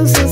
baby como